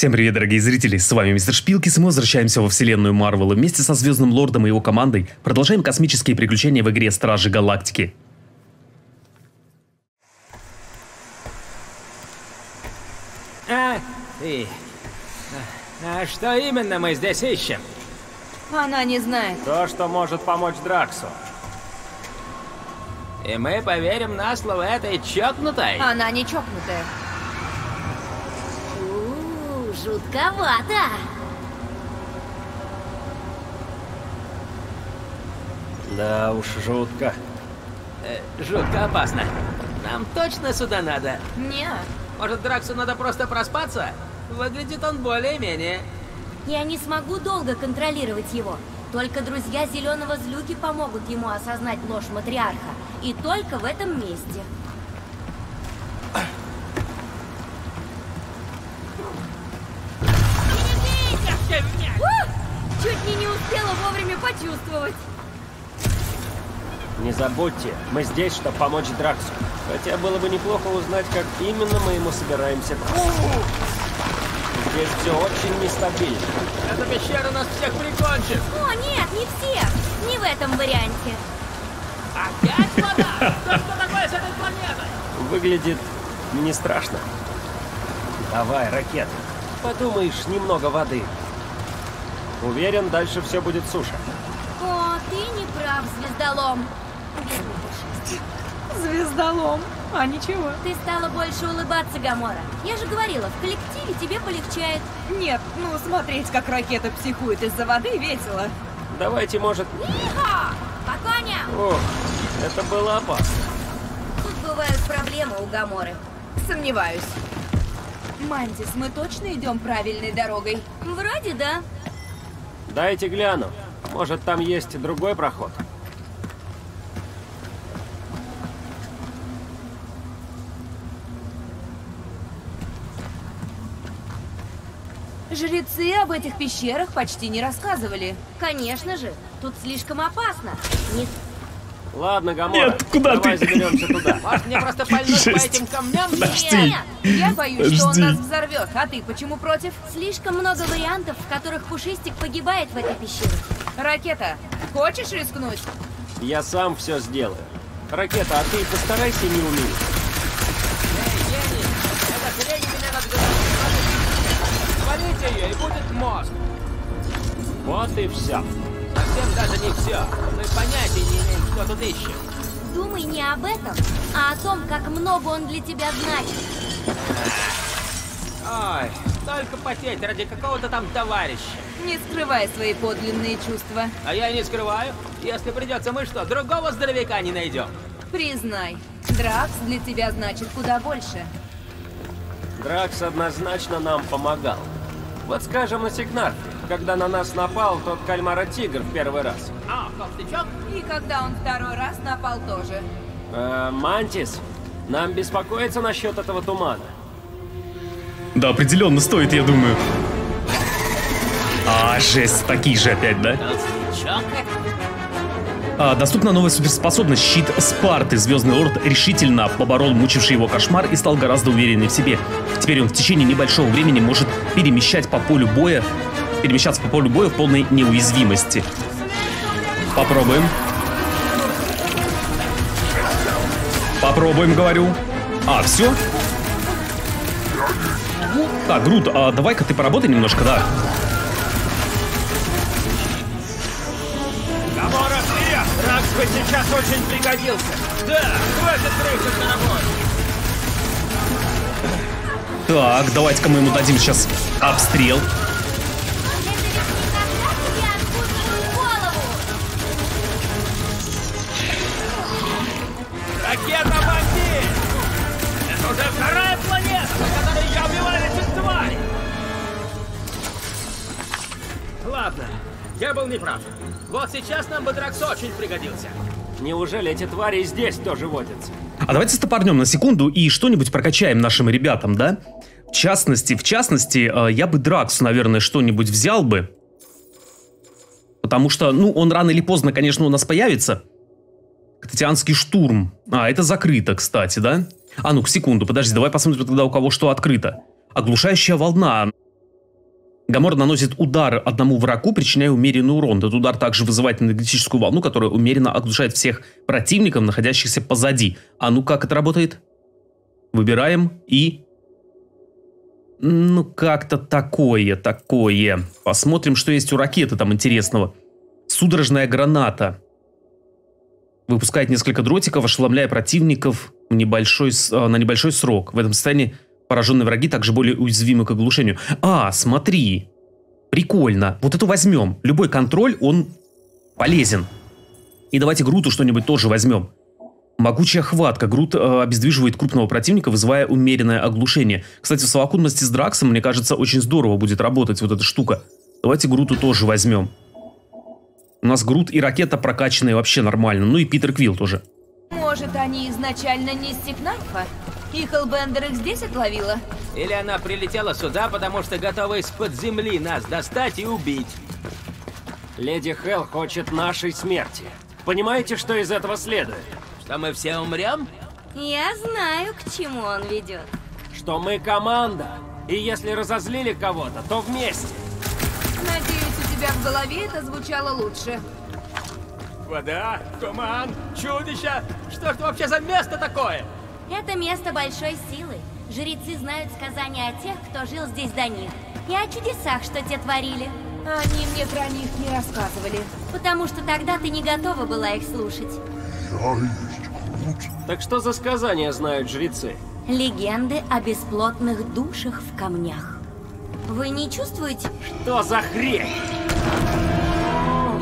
Всем привет, дорогие зрители, с вами Мистер Шпилкис, и мы возвращаемся во вселенную Марвел и вместе со Звездным Лордом и его командой продолжаем космические приключения в игре Стражи Галактики. А, и... А что именно мы здесь ищем? Она не знает. То, что может помочь Драксу. И мы поверим на слово этой чокнутой? Она не чокнутая. Жутковато. Да уж, жутко. Э, жутко опасно. Нам точно сюда надо? Не. Может, Драксу надо просто проспаться? Выглядит он более-менее. Я не смогу долго контролировать его. Только друзья Зеленого Злюки помогут ему осознать ложь матриарха. И только в этом месте. Успела вовремя почувствовать. Не забудьте, мы здесь, чтобы помочь Драксу. Хотя было бы неплохо узнать, как именно мы ему собираемся. Здесь все очень нестабильно. Эта пещера нас всех прикончит. О, нет, не всех. Не в этом варианте. Опять вода? Да что такое с этой планетой? Выглядит не страшно. Давай, ракета. Подумаешь, немного воды. Уверен, дальше все будет суша. О, ты не прав, звездолом. Звездолом. А ничего. Ты стала больше улыбаться, Гамора. Я же говорила, в коллективе тебе полегчает. Нет, ну смотреть, как ракета психует из-за воды, весело. Давайте, может... Иха! По коням! О, это было опасно. Тут бывают проблемы у Гаморы. Сомневаюсь. Мантис, мы точно идем правильной дорогой? Вроде да. Дайте гляну. Может, там есть другой проход? Жрецы об этих пещерах почти не рассказывали. Конечно же, тут слишком опасно. Не... Ладно, Гамора, Нет, куда давай ты? заберемся туда. Может, мне просто пальнуть по этим камням? Подожди. Нет, Я боюсь, что он нас взорвет. А ты почему против? слишком много вариантов, в которых Пушистик погибает в этой пещере. Ракета, хочешь рискнуть? Я сам все сделаю. Ракета, а ты постарайся не умереть. Эй, Ени, меня надгадала. Свалите ее, и будет мозг. Вот и все. Совсем даже не все. Мы понятия не что тут ищем. Думай не об этом, а о том, как много он для тебя значит. Ой, только потеть ради какого-то там товарища. Не скрывай свои подлинные чувства. А я и не скрываю. Если придется, мы что, другого здоровяка не найдем? Признай, Дракс для тебя значит куда больше. Дракс однозначно нам помогал. Вот скажем на Сигнарфе, когда на нас напал тот кальмара-тигр в первый раз. А, толстячок? И когда он второй раз напал тоже. Э, Мантис, нам беспокоиться насчет этого тумана. Да, определенно стоит, я думаю. А, жесть, такие же опять, да? Толстячок? А, доступна новая суперспособность щит Спарты. Звездный Лорд решительно поборол мучивший его кошмар и стал гораздо увереннее в себе. Теперь он в течение небольшого времени может перемещать по полю боя, перемещаться по полю боя в полной неуязвимости. Попробуем. Попробуем, говорю. А, все? Так, Грут, а давай-ка ты поработай немножко, да? Гамора, привет! Дракс бы сейчас очень пригодился. Да, хватит рыхать на работе. Так, давайте-ка мы ему дадим сейчас обстрел. Вот сейчас нам бы Дракс очень пригодился. Неужели эти твари и здесь тоже водятся? А давайте стопорнем на секунду и что-нибудь прокачаем нашим ребятам, да? В частности, в частности, э, я бы Драксу, наверное, что-нибудь взял бы. Потому что, ну, он рано или поздно, конечно, у нас появится. Кататианский штурм. А, это закрыто, кстати, да? А ну, секунду, подожди, давай посмотрим тогда, у кого что открыто. Оглушающая волна. Гамор наносит удар одному врагу, причиняя умеренный урон. Этот удар также вызывает энергетическую волну, которая умеренно оглушает всех противников, находящихся позади. А ну как это работает? Выбираем и... Ну, как-то такое, такое. Посмотрим, что есть у ракеты там интересного. Судорожная граната. Выпускает несколько дротиков, ошеломляя противников небольшой, э, на небольшой срок. В этом состоянии пораженные враги также более уязвимы к оглушению. А, смотри. Прикольно. Вот эту возьмем. Любой контроль, он полезен. И давайте Груту что-нибудь тоже возьмем. Могучая хватка. Грут э, обездвиживает крупного противника, вызывая умеренное оглушение. Кстати, в совокупности с Драксом, мне кажется, очень здорово будет работать вот эта штука. Давайте Груту тоже возьмем. У нас Грут и ракета прокачанные вообще нормально. Ну и Питер Квилл тоже. Может, они изначально не из? И Хеллбендер их здесь отловила? Или она прилетела сюда, потому что готова из-под земли нас достать и убить. Леди Хелл хочет нашей смерти. Понимаете, что из этого следует? Что мы все умрем? Я знаю, к чему он ведет. Что мы команда. И если разозлили кого-то, то вместе. Надеюсь, у тебя в голове это звучало лучше. Вода, туман, чудища. Что ж это вообще за место такое? Это место большой силы. Жрецы знают сказания о тех, кто жил здесь до них. И о чудесах, что те творили. Они мне про них не рассказывали. Потому что тогда ты не готова была их слушать. Так что за сказания знают жрецы? Легенды о бесплотных душах в камнях. Вы не чувствуете? Что за хрень?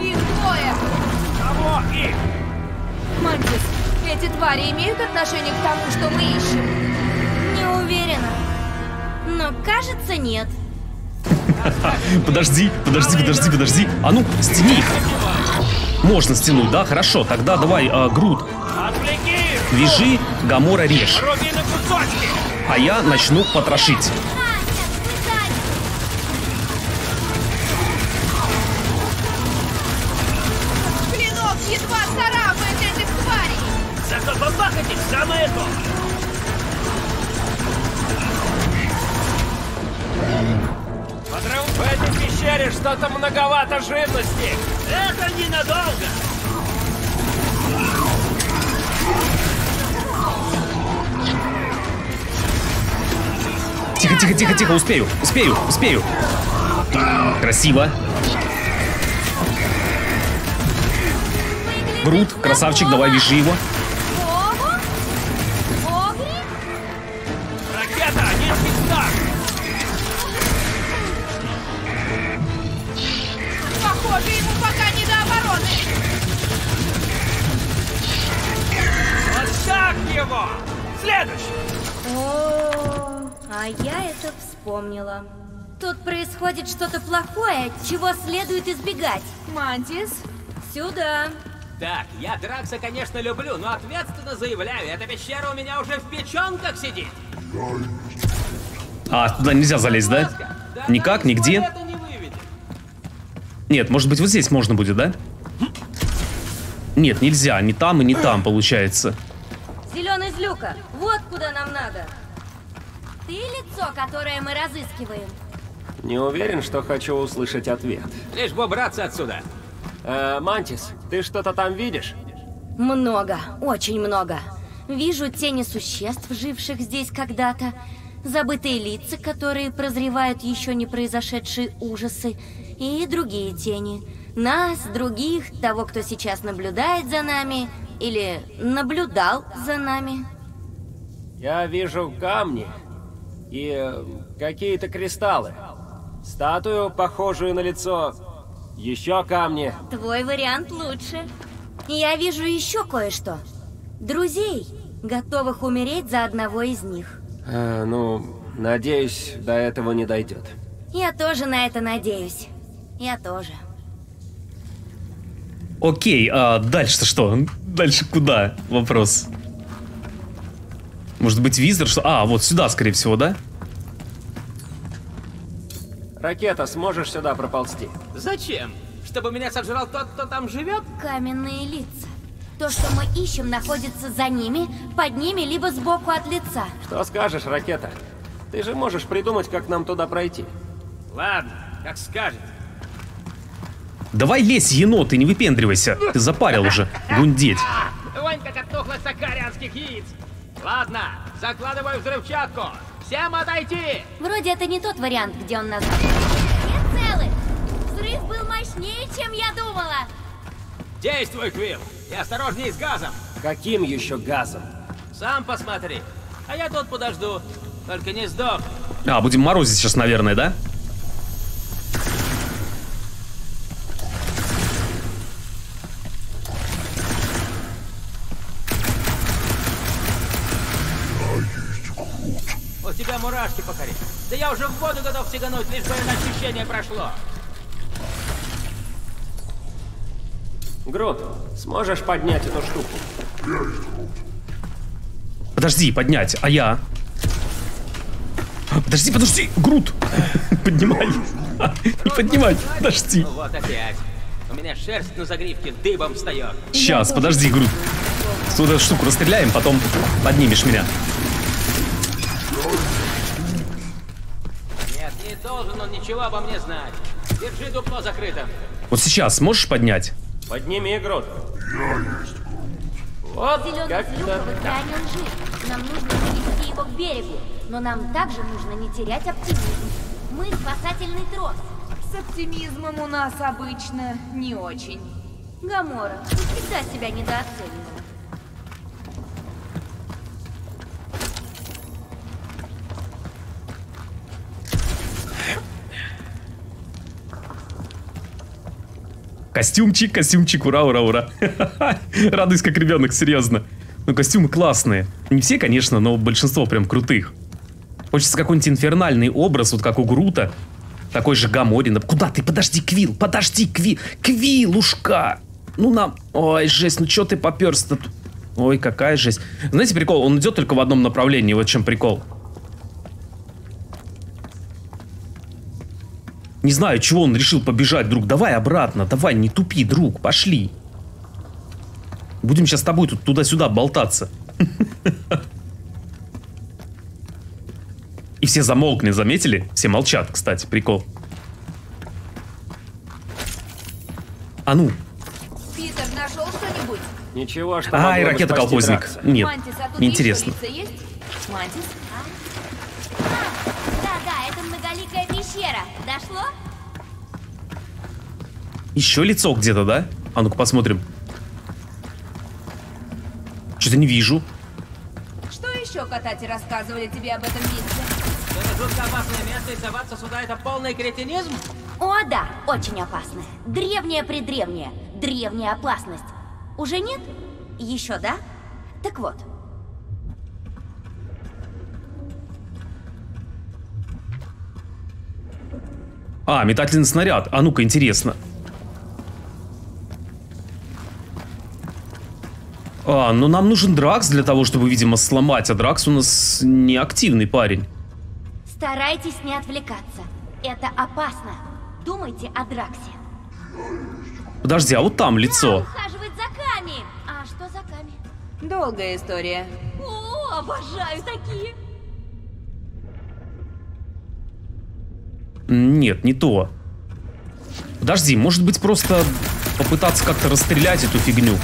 Их двое! Кого их? Мантис, эти твари имеют отношение к тому, что мы ищем? Не уверена. Но кажется, нет. Подожди, подожди, подожди, подожди. А ну, стяни их. Можно стянуть, да? Хорошо, тогда давай, э, их! вяжи, Гамора режь. А я начну потрошить. Зато побахайтесь самое то! Подрыв В этой пещере что-то многовато живности. Это ненадолго! Тихо, тихо, тихо, тихо, успею, успею, успею. Красиво. Грут, красавчик, давай вяжи его. Тут происходит что-то плохое, чего следует избегать. Мантис, Сюда. Так, я Дракса, конечно, люблю, но ответственно заявляю, эта пещера у меня уже в печенках сидит. А, туда нельзя залезть, да? Да Никак, нигде? не. Нет, может быть вот здесь можно будет, да? Нет, нельзя, ни там и не там получается. Зеленый из люка. Вот куда нам надо. Ты лицо, которое мы разыскиваем. Не уверен, что хочу услышать ответ. Лишь бы убраться отсюда. Э, Мантис, ты что-то там видишь? Много, очень много. Вижу тени существ, живших здесь когда-то, забытые лица, которые прозревают еще не произошедшие ужасы, и другие тени. Нас, других, того, кто сейчас наблюдает за нами, или наблюдал за нами. Я вижу камни и э, какие-то кристаллы. Статую, похожую на лицо. Еще камни. Твой вариант лучше. Я вижу еще кое-что. Друзей, готовых умереть за одного из них. Э, ну, надеюсь, до этого не дойдет. Я тоже на это надеюсь. Я тоже. Окей, а дальше-то что? Дальше куда? Вопрос. Может быть визор? Что? А, вот сюда, скорее всего, да? Ракета, сможешь сюда проползти? Зачем? Чтобы меня сожрал тот, кто там живет? Каменные лица. То, что мы ищем, находится за ними, под ними, либо сбоку от лица. Что скажешь, ракета? Ты же можешь придумать, как нам туда пройти. Ладно, как скажете. Давай лезь, енот, и не выпендривайся. Ты запарил уже. Гундеть. Вонь как от тухлых сакарианских яиц. Ладно, закладываю взрывчатку. Всем отойти! Вроде это не тот вариант, где он нас... Все целы! Взрыв был мощнее, чем я думала! Действуй, Квилл! И осторожней с газом! Каким еще газом? Сам посмотри. А я тут подожду. Только не сдох. А, будем морозить сейчас, наверное, да? Тебя мурашки покорить. Да я уже в воду готов сигануть, лишь бы на очищение прошло. Грут, сможешь поднять эту штуку? Подожди, поднять, а я? Подожди, подожди, Грут! Поднимай! Не поднимай, подожди. Ну вот опять. У меня шерсть на загривке дыбом встает. Сейчас, подожди, Грут. Эту штуку расстреляем, потом поднимешь меня. Должен он ничего обо мне знать. Держи дупло закрытым. Вот сейчас можешь поднять? Подними, Грут. Вот Зеленый как-то взрыв в океане лжи. Нам нужно довести его к берегу. Но нам также нужно не терять оптимизм. Мы спасательный трос. С оптимизмом у нас обычно не очень. Гамора, ты всегда себя недооценивала. Костюмчик, костюмчик, ура, ура, ура. Радуюсь как ребенок, серьезно. Ну, костюмы классные. Не все, конечно, но большинство прям крутых. Хочется какой-нибудь инфернальный образ, вот как у Грута. Такой же Гаморин. Куда ты? Подожди, Квил, подожди, Квил. Квилушка! Ну нам... Ой, жесть, ну чё ты попёрся тут? Ой, какая жесть. Знаете прикол? Он идет только в одном направлении, вот чем прикол. Не знаю, чего он решил побежать, друг. Давай обратно, давай, не тупи, друг, пошли. Будем сейчас с тобой тут туда-сюда болтаться. И все замолкли, заметили? Все молчат, кстати, прикол. А ну, Питер, нашел что-нибудь? Ничего, что ай, ракета колхозник. Нет, а неинтересно. Мантис? Пещера. Дошло? Еще лицо где-то, да? А ну-ка посмотрим. Что-то не вижу. Что еще Катати рассказывали тебе об этом месте? Это жутко опасное место, и соваться сюда это полный кретинизм? О, да, очень опасная. Древняя-предревняя. Древняя опасность. Уже нет? Еще, да? Так вот, А, метательный снаряд. А ну-ка, интересно. А, ну нам нужен Дракс для того, чтобы, видимо, сломать. А Дракс у нас не активный парень. старайтесь не отвлекаться. Это опасно. Думайте о Драксе. Подожди, а вот там лицо. За Ками. А что за Ками? Долгая история. О, обожаю такие. Нет, не то. Подожди, может быть просто попытаться как-то расстрелять эту фигню.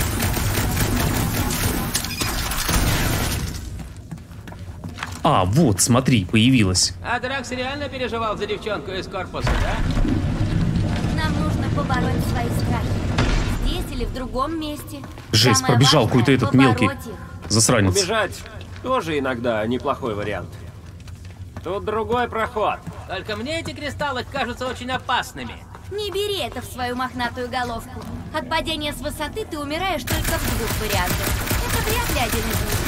А, вот, смотри, появилась. А Дракс реально переживал за девчонку из корпуса, да? Нам нужно побороть свои страхи. Здесь или в другом месте. Жесть, Самое пробежал важное какой-то этот мелкий. их. Засранец. Убежать тоже иногда неплохой вариант. Тут другой проход. Только мне эти кристаллы кажутся очень опасными. Не бери это в свою мохнатую головку. От падения с высоты ты умираешь только в двух вариантах. Это вряд ли один из них.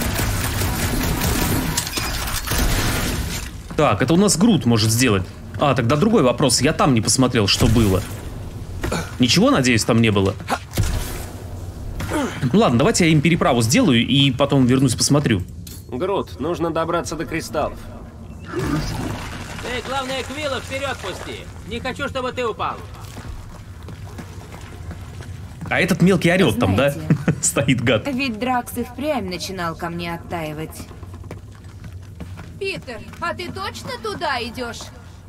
Так, это у нас Грут может сделать. А, тогда другой вопрос. Я там не посмотрел, что было. Ничего, надеюсь, там не было? Ну ладно, давайте я им переправу сделаю и потом вернусь посмотрю. Грут, нужно добраться до кристаллов. Ты, главное, Квилла вперед пусти. Не хочу, чтобы ты упал. А этот мелкий орет там, да? Стоит гад. Ведь Дракс и впрямь начинал ко мне оттаивать. Питер, а ты точно туда идешь?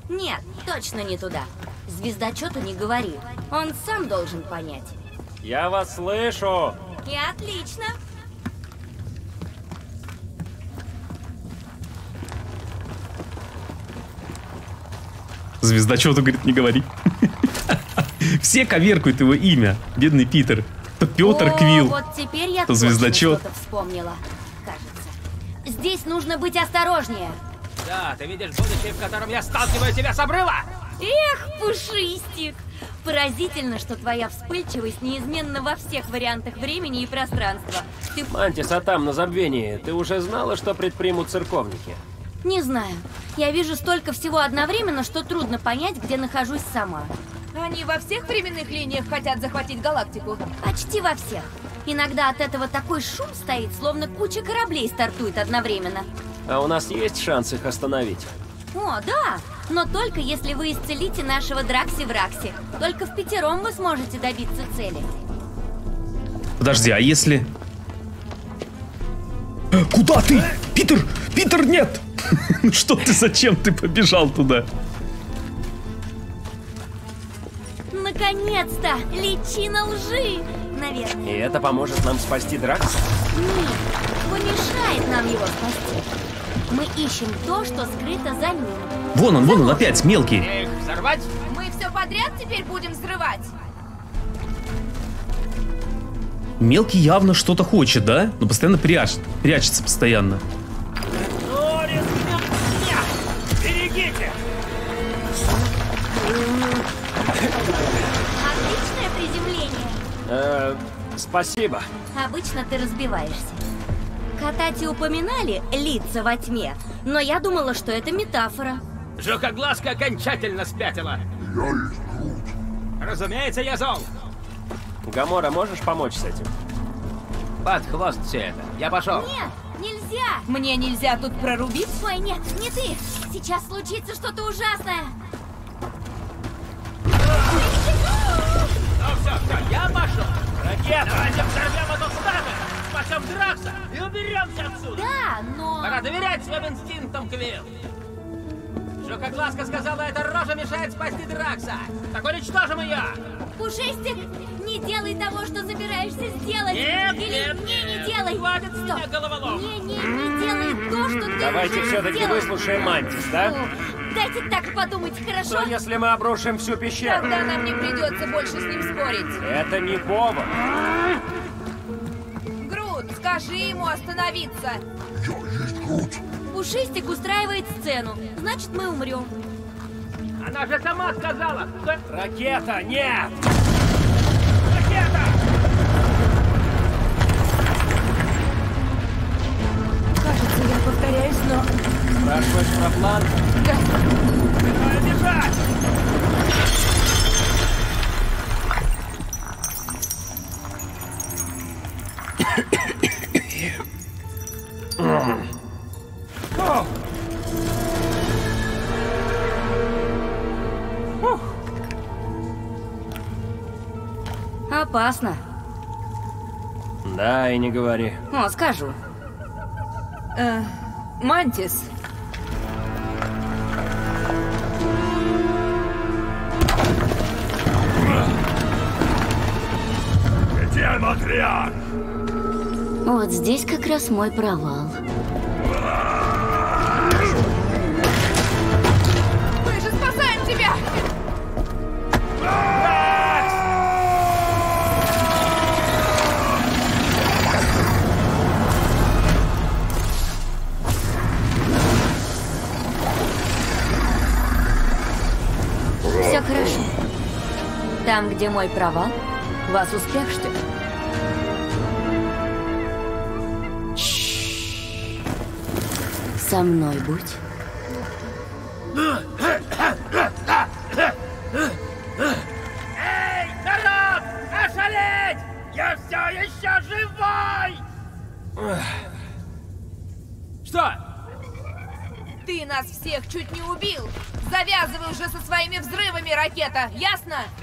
Нет, точно не туда. Звездочету не говори. Он сам должен понять. Я вас слышу! И отлично. Звездочету, говорит, не говори. Все коверкают его имя. Бедный Питер. То Петр Квилл. вот теперь я то звездочет. вспомнила. Кажется. Здесь нужно быть осторожнее. Да, ты видишь будущее, в котором я сталкиваю тебя с обрыва? Эх, пушистик! Поразительно, что твоя вспыльчивость неизменна во всех вариантах времени и пространства. Ты Мантис, а там, на забвении, ты уже знала, что предпримут церковники? Не знаю. Я вижу столько всего одновременно, что трудно понять, где нахожусь сама. Они во всех временных линиях хотят захватить галактику. Почти во всех. Иногда от этого такой шум стоит, словно куча кораблей стартует одновременно. А у нас есть шанс их остановить? О, да! Но только если вы исцелите нашего Дракси-Вракси. Только в пятером вы сможете добиться цели. Подожди, а если... Куда ты? Питер! Питер, нет! Ну что ты, зачем ты побежал туда? Наконец-то! Личина лжи! И Наверное. это поможет нам спасти Дракс? Нет, помешает нам его спасти. Мы ищем то, что скрыто за ним. Вон он, вон он опять, мелкий. Мне их взорвать? Мы все подряд теперь будем взрывать. Мелкий явно что-то хочет, да? Но постоянно прячет, прячется постоянно. Отличное приземление. Э, спасибо. Обычно ты разбиваешься. Катати упоминали лица во тьме, но я думала, что это метафора. Жукоглазка окончательно спятила. Разумеется, я зол. Гамора, можешь помочь с этим? Под хвост все это. Я пошел. Нет, нельзя! Мне нельзя тут прорубить? Ой, нет, не ты! Сейчас случится что-то ужасное! Я пошел. Ракета! Давайте взорвем эту статую, спасем Дракса и уберемся отсюда. Да, но... Пора доверять своим инстинктам, Квилл. Жукоглазка сказала, эта рожа мешает спасти Дракса. Так уничтожим ее. Пушистик, не делай того, что собираешься сделать! Нет, Или нет, не, не делай! Хватит с меня Стоп! головолом. Не, не, не делай то, что ты Давайте все-таки выслушаем Мантис, да? Дайте так подумать, хорошо? Что если мы обрушим всю пещеру? Тогда нам не придется больше с ним спорить. Это не повод. Грут, скажи ему остановиться. Пушистик устраивает сцену, значит мы умрем. Она же сама сказала, что Ракета, нет! ракета! Кажется, я повторяюсь, но... Спрашиваешь про план? Давай бежать! Опасно. Да, и не говори. О, скажу. Э, Мантис, Где Матриарх? Вот здесь как раз мой провал. Там, где мой провал, вас успех ждет. Со мной будь.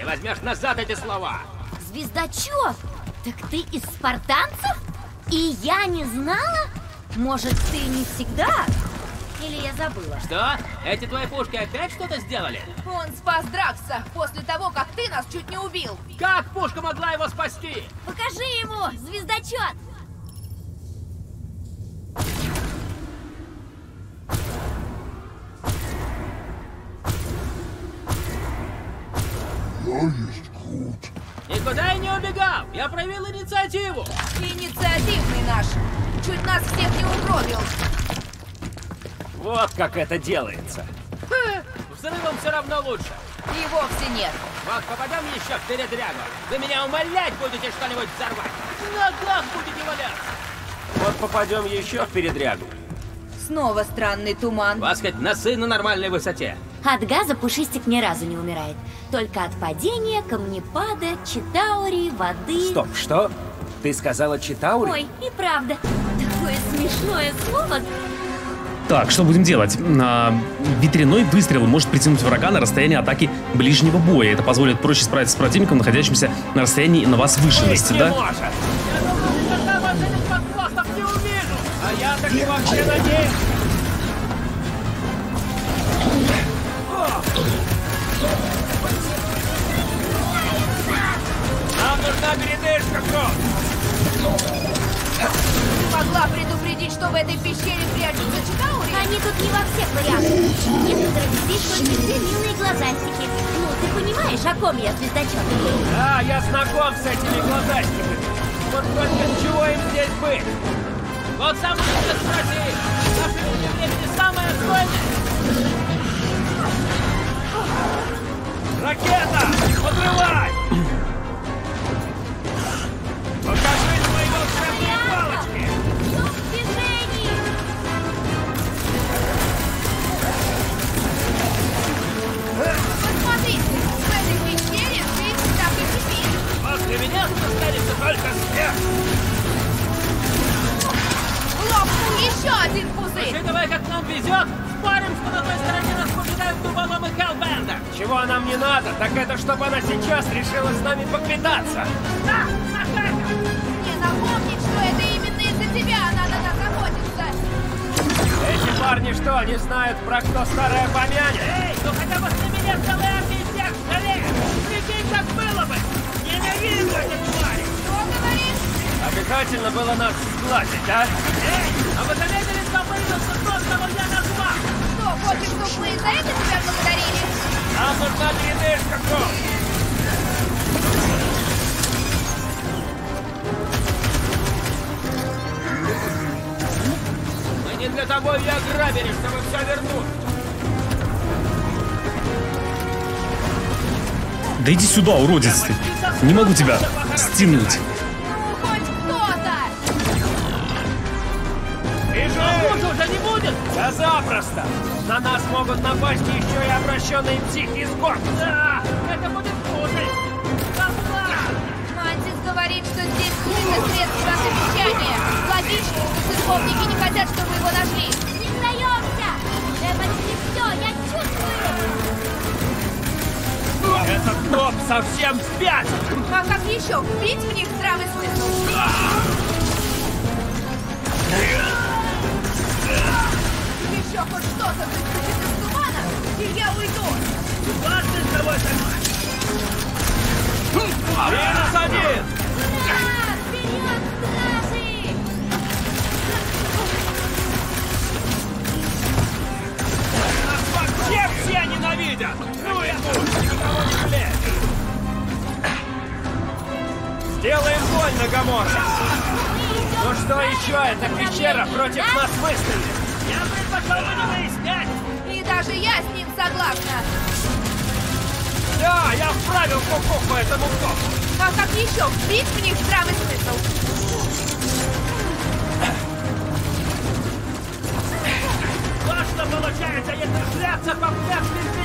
Ты возьмешь назад эти слова. Звездочет! Так ты из спартанцев? И я не знала? Может, ты не всегда? Или я забыла? Что? Эти твои пушки опять что-то сделали? Он спас Дракса после того, как ты нас чуть не убил. Как пушка могла его спасти? Покажи ему, звездочет! Инициативу! Инициативный наш. Чуть нас всех не угробил. Вот как это делается. Ха, Взрывом все равно лучше. И вовсе нет. Вот попадем еще в передрягу. Вы меня умолять будете что-нибудь взорвать. На глаз будете валяться. Вот попадем еще в передрягу. Снова странный туман. Вас хоть носы на нормальной высоте. От газа Пушистик ни разу не умирает. Только от падения, камнепада, читаури, воды... Стоп, что? Ты сказала Читаури? Ой, и правда. Такое смешное слово. Так, что будем делать? А, ветряной выстрел может притянуть врага на расстояние атаки ближнего боя. Это позволит проще справиться с противником, находящимся на расстоянии на вас вышенности, да? может. А я так и вообще надеюсь. Нам нужна передышка, Крот. Могла предупредить, что в этой пещере прячутся Читаури. Они тут не во всех вариантах. Некоторых здесь только две милые глазастики. Ну, ты понимаешь, о ком я, звездочет? Да, я знаком с этими глазастиками. Вот только чего им здесь быть? Вот сам лучше спроси. Наши люди времени самое отстойное. Ракета! Подрывай! После меня останется только смерть. Лопнул еще один пузырь. Учитывая, как нам везет, спорим, что на той стороне нас поджидают дуболомы Хеллбенда. Чего нам не надо, так это чтобы она сейчас решила с нами поквитаться. Да, Натаха! Мне напомнить, что это именно из-за тебя надо нас заботиться. Эти парни что, не знают про кто старая помянет? Эй, ну хотя бы с меня целая армия всех жалеет. Прикинь, как было бы. Что говоришь? Обязательно было нас сглазить, а? Эй, а вы заметили, что появился тот, кого я назвал? Что, хочешь, чтобы мы и за это тебя благодарили? Нам нужна передышка, Крот! Мы не для того и ограбили, чтобы все вернуть. Да иди сюда, уродец ты. Не могу тебя стянуть. Ну, запросто! На нас могут напасть еще и обращенные психи из гор. Да, это будет хуже. Говорит, что здесь скрыто средство освещения. Логично, что церковники не хотят, чтобы его нашли. Этот топ совсем спят! А как еще вбить в них здравый смысл? Еще хоть что-то выскочит из тумана, и я уйду. Ладно, с тобой Минус один! Ура! Вперед, ненавидят! Ну и жалеет! Сделаем больно, Гамора! Ну что еще эта пещера против нас выстрелит? Я предпочел бы не выяснять. И даже я с ним согласна. Да, я вправил кукуху этому копу! А как еще вбить в них здравый смысл? Вот что получается, если шляться по пляжным.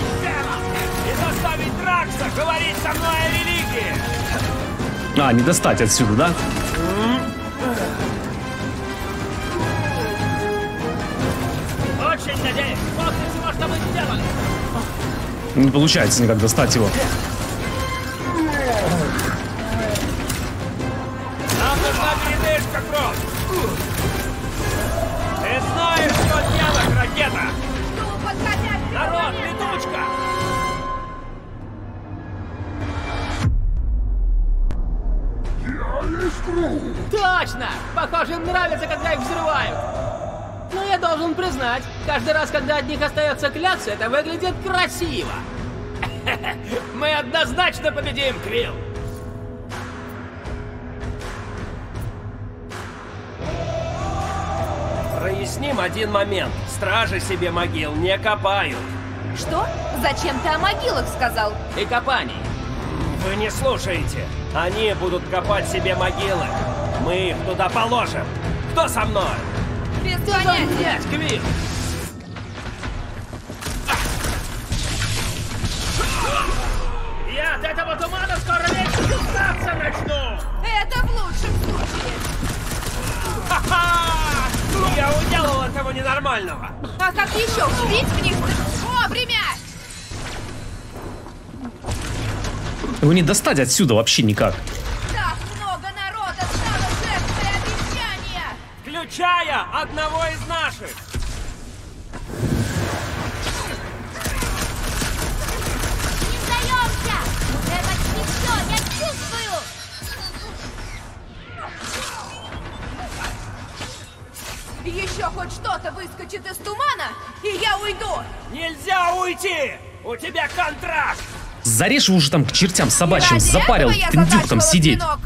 И заставить Дракса говорить со мной о религии! А, не достать отсюда, да? Очень надеюсь, после всего, что вы сделали. Не получается никак достать его. Признать, каждый раз, когда от них остается клякса, это выглядит красиво. Мы однозначно победим, Квилл! Проясним один момент. Стражи себе могил не копают. Что? Зачем ты о могилах сказал? И копаний. Вы не слушаете. Они будут копать себе могилы. Мы их туда положим. Кто со мной? Без понятия. Я от этого тумана скоро весь писаться начну! Это в лучшем случае. Ха-ха! Я уделал этого ненормального. А как еще убить в них? Вовремя! Его не достать отсюда вообще никак. Включая одного из наших. Не сдаемся! Уже почти все, я чувствую! Еще хоть что-то выскочит из тумана, и я уйду! Нельзя уйти! У тебя контракт! Зарежь его уже там к чертям собачьим. Запарил я индюк там сидеть. клинок.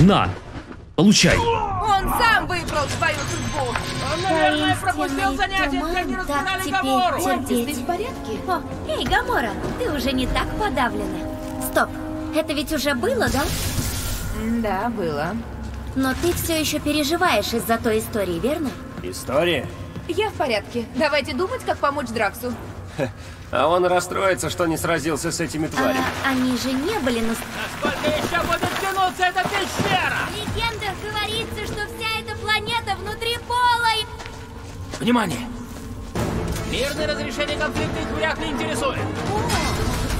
На, получай. Он сам выбрал свою судьбу. Он, наверное, пропустил Таинственный занятие, когда не туман так разбирали теперь Гамору. терпеть. ты в порядке? О, эй, Гамора, ты уже не так подавлена. Стоп, это ведь уже было, да? Да, было. Но ты все еще переживаешь из-за той истории, верно? История? Я в порядке. Давайте думать, как помочь Драксу. А он расстроится, что не сразился с этими тварями. А, они же не были на... Сколько еще будет тянуться эта пещера? В легендах говорится, что вся эта планета внутри пола и... Внимание! Мирное разрешение конфликта их вряд ли интересует. О,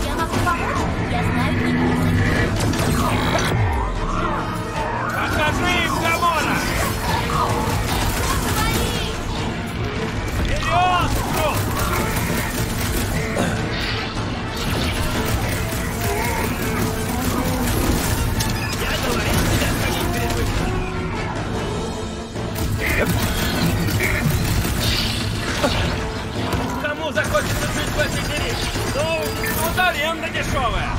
я могу помочь? Я знаю. Покажи им, Гамора! Вперед, Крут! Кому захочется жить в этой дыре? Ну, тут аренда дешевая.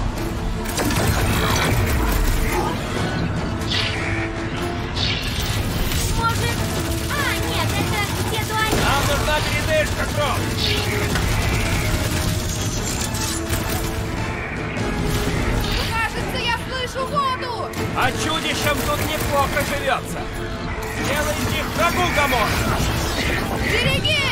Может... А, нет, это где дуалист. Нам нужна передышка, Крот. Кажется, я слышу воду! А чудищам тут неплохо живется. Сделай из них врагу, Гамор. Берегись!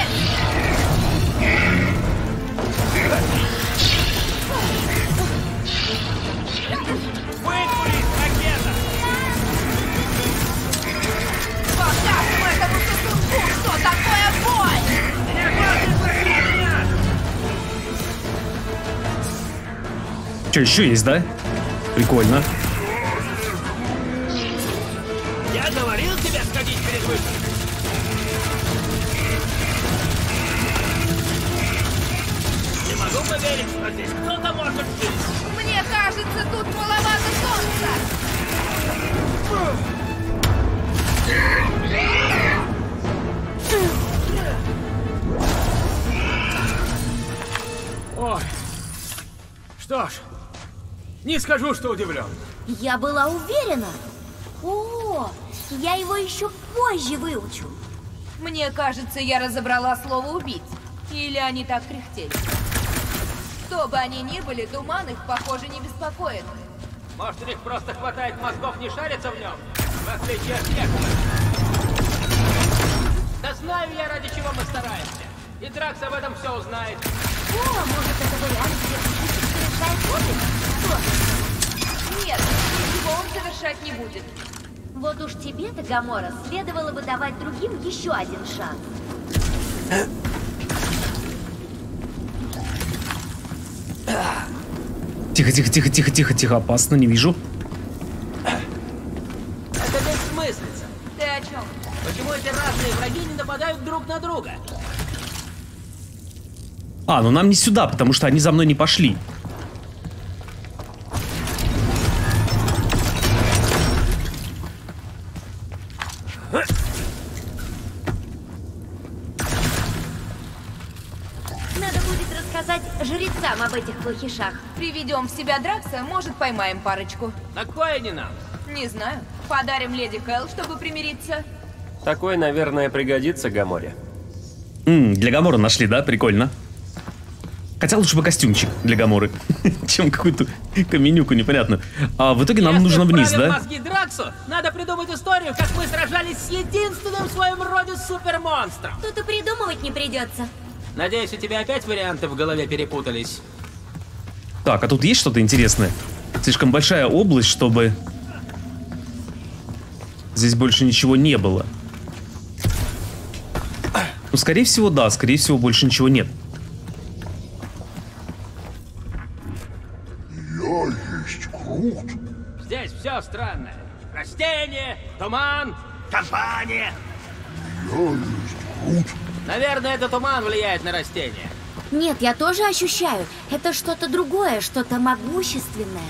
Что еще есть, да? Прикольно. Скажу, что удивлен. Я была уверена. О, я его еще позже выучу. Мне кажется, я разобрала слово «убить». Или они так кряхтели. Кто бы они ни были, туман их, похоже, не беспокоит. Может, у них просто хватает мозгов не шариться в нем? В отличие от некоторых. Да знаю я, ради чего мы стараемся. И Дракс об этом все узнает. О, может, это вариант, где совершает подвиг? Что? Нет, ничего он совершать не будет. Вот уж тебе-то, Гамора, следовало бы давать другим еще один шанс. Тихо, тихо, тихо, тихо, тихо, тихо. Опасно, не вижу. Это бессмыслица. Ты о чем? Почему эти разные враги не нападают друг на друга? А, ну нам не сюда, потому что они за мной не пошли. Этих плохишах. Приведем в себя Дракса, может, поймаем парочку. На кой они нам? Не знаю. Подарим леди Хелл, чтобы примириться. Такой, наверное, пригодится Гаморе. М, для Гамора нашли, да? Прикольно. Хотя лучше бы костюмчик для Гаморы, чем какую-то каменюку непонятную. А в итоге нам Если нужно вниз, да? мозги Драксу, надо придумать историю, как мы сражались с единственным в своем роде супермонстром. Тут и придумывать не придется. Надеюсь, у тебя опять варианты в голове перепутались. Так, а тут есть что-то интересное? Слишком большая область, чтобы... Здесь больше ничего не было. Ну, скорее всего, да. Скорее всего, больше ничего нет. Я есть Крут. Здесь все странное. Растения, туман, компания. Я есть Крут. Наверное, это туман влияет на растения. Нет, я тоже ощущаю. Это что-то другое, что-то могущественное.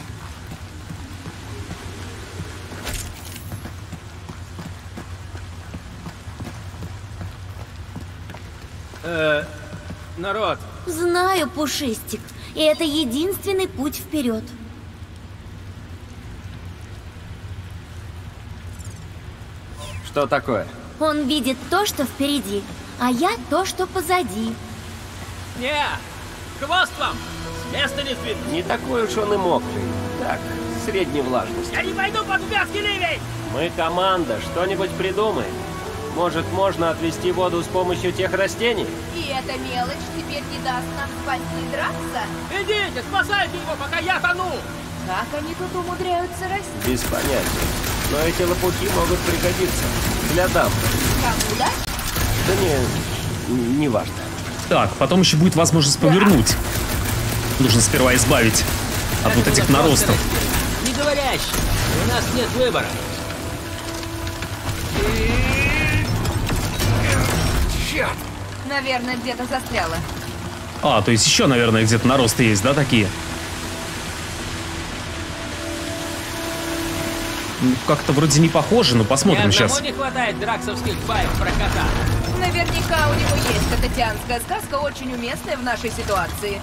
Э, народ, Знаю, Пушистик. И это единственный путь вперед. Что такое? Он видит то, что впереди, а я то, что позади. Не, хвост вам, с места не сдвинуть. Не такой уж он и мокрый. Так, средней влажности. Я не пойду под вязкий ливень! Мы команда, что-нибудь придумаем. Может, можно отвести воду с помощью тех растений? И эта мелочь теперь не даст нам спасти Дракса? Идите, спасайте его, пока я тону! Как они тут умудряются расти? Без понятия. Но эти лопухи могут пригодиться. Для дам. Кому да? Да не... не важно. Так, потом еще будет возможность повернуть. Нужно сперва избавить от вот этих наростов. Не говорящий. У нас нет выбора. Наверное, где-то застряла. А, то есть еще, наверное, где-то наросты есть, да, такие? Ну, Как-то вроде не похоже, но посмотрим сейчас. не хватает драксовских баек про кота. Наверняка у него есть кататианская сказка, очень уместная в нашей ситуации.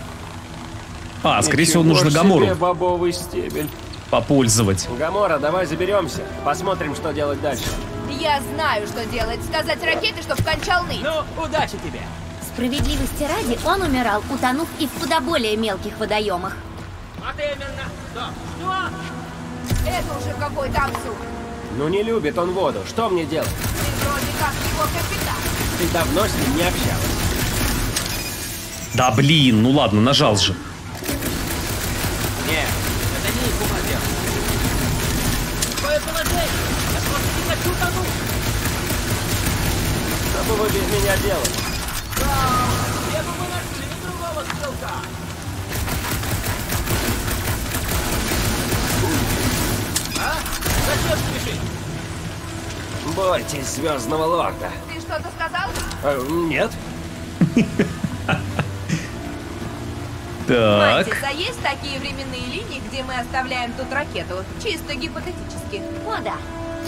А, скорее всего, нужно себе Гамору бобовый стебель. попользовать. Гамора, давай заберемся. Посмотрим, что делать дальше. Я знаю, что делать. Сказать ракете, чтоб кончал ныть. Ну, удачи тебе. Справедливости ради, он умирал, утонув и в куда более мелких водоемах. Вот именно. Что? Что? Это уже какой-то абсурд. Ну не любит он воду. Что мне делать? Ты вроде как его капитан. Ты давно с ним не общалась. Да блин, ну ладно, нажал же. Нет, это не дело. Какое положение? Я просто не хочу тонуть. Что бы вы без меня делали? Где бы мы нашли другого стрелка? А? Зачем спешить? Бойтесь Звездного Лорда. Что-то сказал? Э, нет? Так. Мантис, а есть такие временные линии, где мы оставляем тут ракету? Чисто гипотетически. О, да.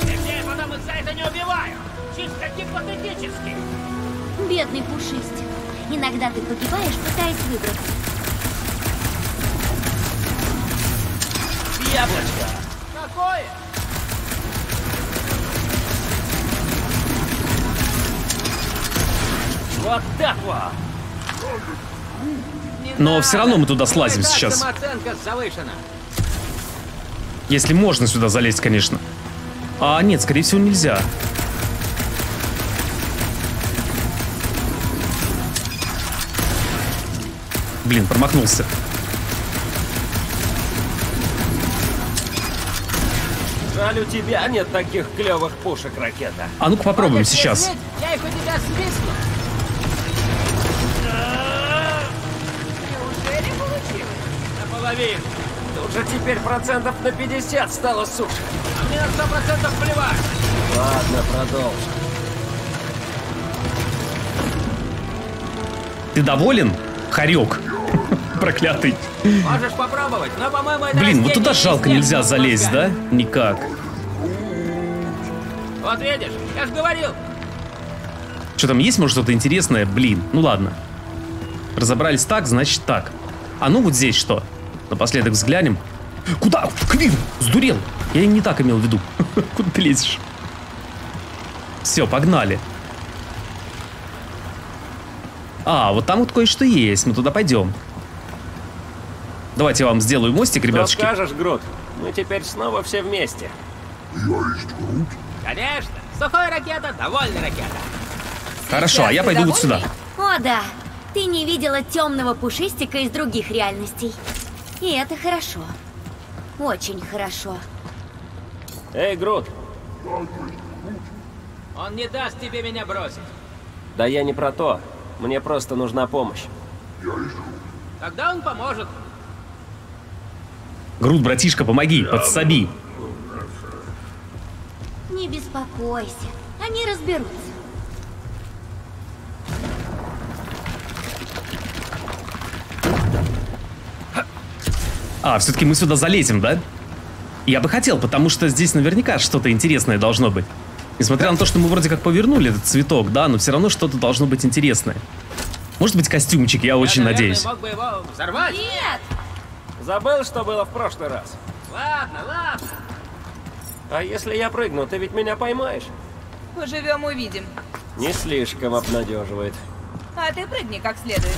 Если я потом их за это не убиваю. Чисто гипотетически. Бедный пушистик. Иногда ты погибаешь, пытаясь выбраться. Яблочко. Какое? Вот так вот. Не Но надо. все равно мы туда слазим тебя и так сейчас. Самооценка завышена. Если можно сюда залезть, конечно. А нет, скорее всего, нельзя. Блин, промахнулся. Жаль, у тебя нет таких клевых пушек, ракета. А ну-ка попробуем сейчас. Я их у тебя свистну. Наполовину. Уже теперь процентов на 50 стало суше. А мне на сто процентов плевать. Ладно, продолжим. Ты доволен? Хорек. Проклятый. Можешь попробовать, но, по-моему, это Блин, вот растение туда жалко нельзя залезть, да? Никак. Вот видишь, я же говорил. Что там есть, может, что-то интересное? Блин, ну ладно. Разобрались так, значит так. А ну вот здесь что? Напоследок взглянем. Куда? Квин! Сдурел! Я и не так имел в виду. Куда ты лезешь? Все, погнали. А, вот там вот кое-что есть. Мы туда пойдем. Давайте я вам сделаю мостик, Что ребятушки. скажешь, Грут? Мы теперь снова все вместе. Я есть Грут. Конечно. Сухой ракета, довольный ракета. Хорошо, а я ты пойду вот довольный? сюда. О да, ты не видела темного пушистика из других реальностей. И это хорошо. Очень хорошо. Эй, Грут, Он не даст тебе меня бросить. да я не про то. Мне просто нужна помощь. Грут. Тогда он поможет. Груд, братишка, помоги, подсоби. Не беспокойся, они разберутся. А, все-таки мы сюда залезем, да? Я бы хотел, потому что здесь наверняка что-то интересное должно быть. Несмотря на то, что мы вроде как повернули этот цветок, да, но все равно что-то должно быть интересное. Может быть костюмчик, я очень Я, наверное, надеюсь. мог бы его взорвать. Нет! Забыл, что было в прошлый раз? Ладно, ладно. А если я прыгну, ты ведь меня поймаешь? Поживем увидим. Не слишком обнадеживает. А ты прыгни как следует.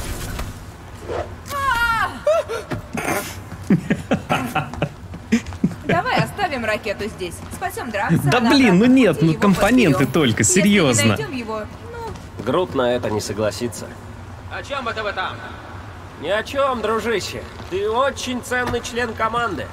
Давай оставим ракету здесь. Спасем Дракса. Да блин, ну нет, ну компоненты поспеем. только, Если серьезно. не найдем его, ну, Грут на это не согласится. О чем это вы там? Ни о чем, дружище. Ты очень ценный член команды.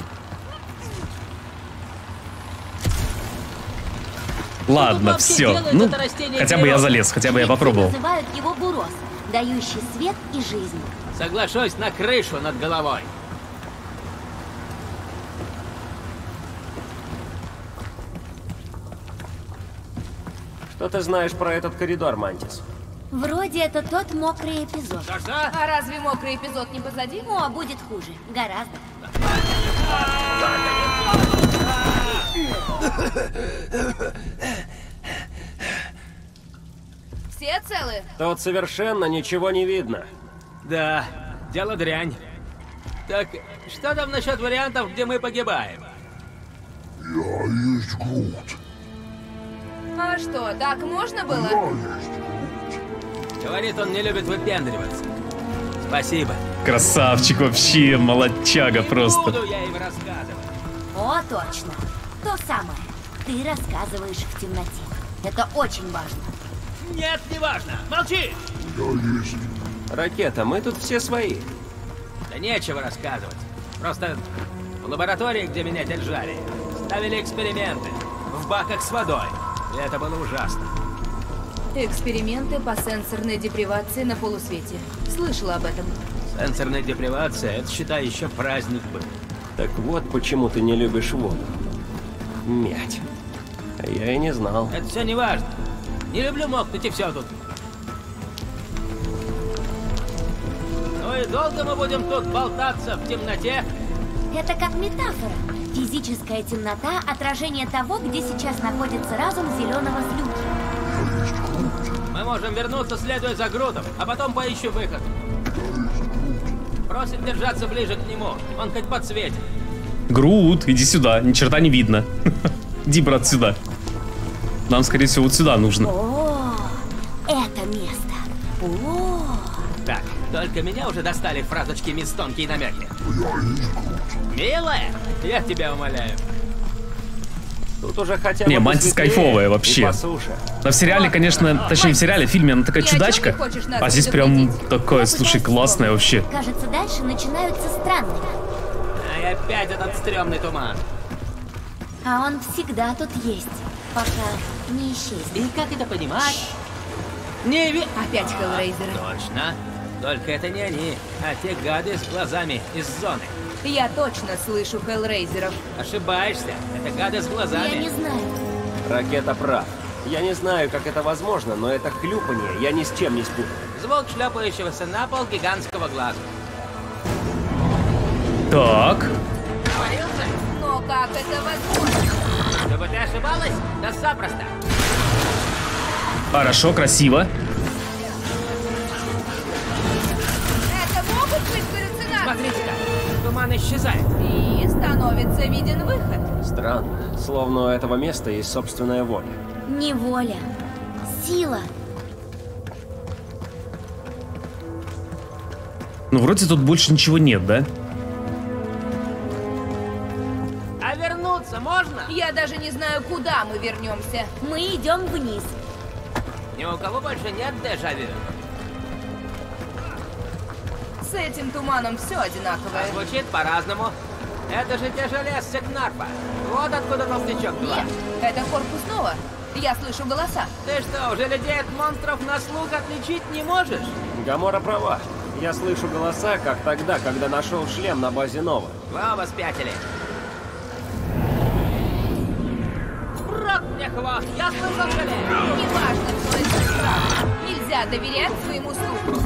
Ладно, все. Ну, хотя бы я залез, хотя бы я попробовал. называют его бурос, дающий свет и жизнь. Соглашусь на крышу над головой. Что ты знаешь про этот коридор, Мантис? Вроде это тот мокрый эпизод. Что-что? а разве мокрый эпизод не позади? О, будет хуже. Гораздо. Все целы? Тут совершенно ничего не видно. Да, дело дрянь. Так, что там насчет вариантов, где мы погибаем? Я есть Грут. А что, так можно было? Говорит, он не любит выпендриваться. Спасибо. Красавчик вообще, молодчага Не просто. буду я им рассказывать. О, точно. То самое. Ты рассказываешь в темноте. Это очень важно. Нет, не важно. Молчи! Я есть. Ракета, мы тут все свои. Да нечего рассказывать. Просто в лаборатории, где меня держали, ставили эксперименты в баках с водой. Это было ужасно. Эксперименты по сенсорной депривации на полусвете. Слышала об этом. Сенсорная депривация, это, считай, еще праздник был. Так вот почему ты не любишь воду. Мять. А я и не знал. Это все не важно. Не люблю мокнуть и все тут. Ну и долго мы будем тут болтаться в темноте? Это как метафора. Физическая темнота – отражение того, где сейчас находится разум зеленого злюки. Мы можем вернуться, следуя за Грутом, а потом поищу выход. Просит держаться ближе к нему. Он хоть подсветит. Груд, иди сюда, ни черта не видно. Иди, брат, сюда. Нам, скорее всего, вот сюда нужно. О, это место. О, Так, только меня уже достали фразочки мисс тонкие намеки. Милая, я тебя умоляю. Тут уже хотя бы Не, Мантис кайфовая вообще. Но в сериале, конечно, точнее в сериале, в фильме она такая чудачка. А здесь прям такое, слушай, классное вообще. Кажется, дальше начинаются странные. А и опять этот стрёмный туман. А он всегда тут есть, пока не исчезнет. И как это понимать? Не ви... Опять Хеллрейзеры. Точно. Только это не они, а те гады с глазами из зоны. Я точно слышу Хеллрейзеров. Ошибаешься. Это гады с Я не глазами. знаю. Ракета прав. Я не знаю, как это возможно, но это хлюпанье я ни с чем не спутаю. Звук шлепающегося на пол гигантского глаза. Так, Говорился? Но как это возможно? Чтобы ты ошибалась? Да запросто. хорошо, красиво. Туман исчезает. И становится виден выход. Странно, словно у этого места есть собственная воля. Не воля. Сила. Ну, вроде тут больше ничего нет, да? А вернуться можно? Я даже не знаю, куда мы вернемся. Мы идем вниз. Ни у кого больше нет дежавю. С этим туманом все А одинаковое. звучит по-разному. Это же те же лес Кнарфа. Вот откуда толстячок была. Нет, это корпус Нова. Я слышу голоса. Ты что, уже людей от монстров на слух отличить не можешь? Гамора права. Я слышу голоса, как тогда, когда нашел шлем на базе Нова. Оба спятили. Рот мне хвост, я слышал шале. Неважно, кто из нас прав. Нельзя доверять своему слуху.